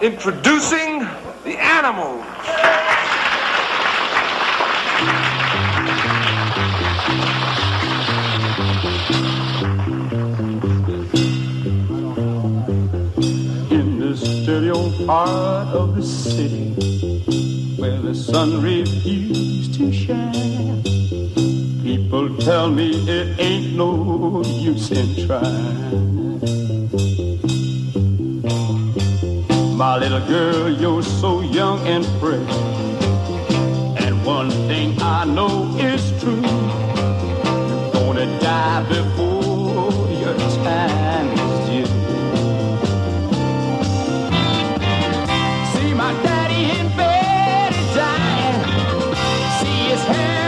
Introducing the animals. In dirty old part of the city where the sun refused to shine, people tell me it ain't no use in trying. My little girl, you're so young and fresh. And one thing I know is true. You're gonna die before your time is due. See my daddy in bed is dying. See his hair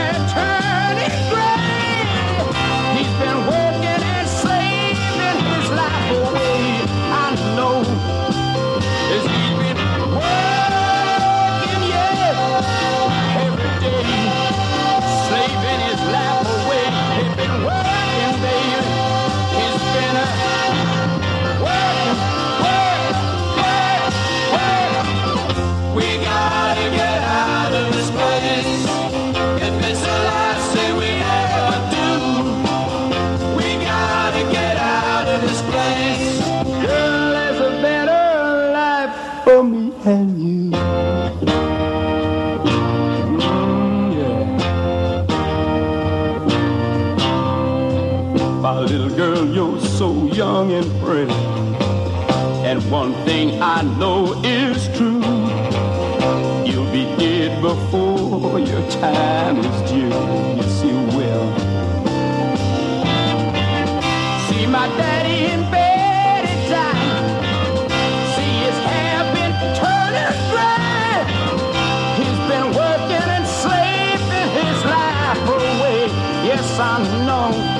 and you. My little girl, you're so young and pretty. And one thing I know is true. You'll be dead before your time is due. unknown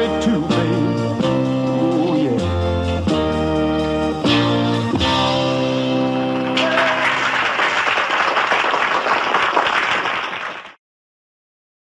it to me.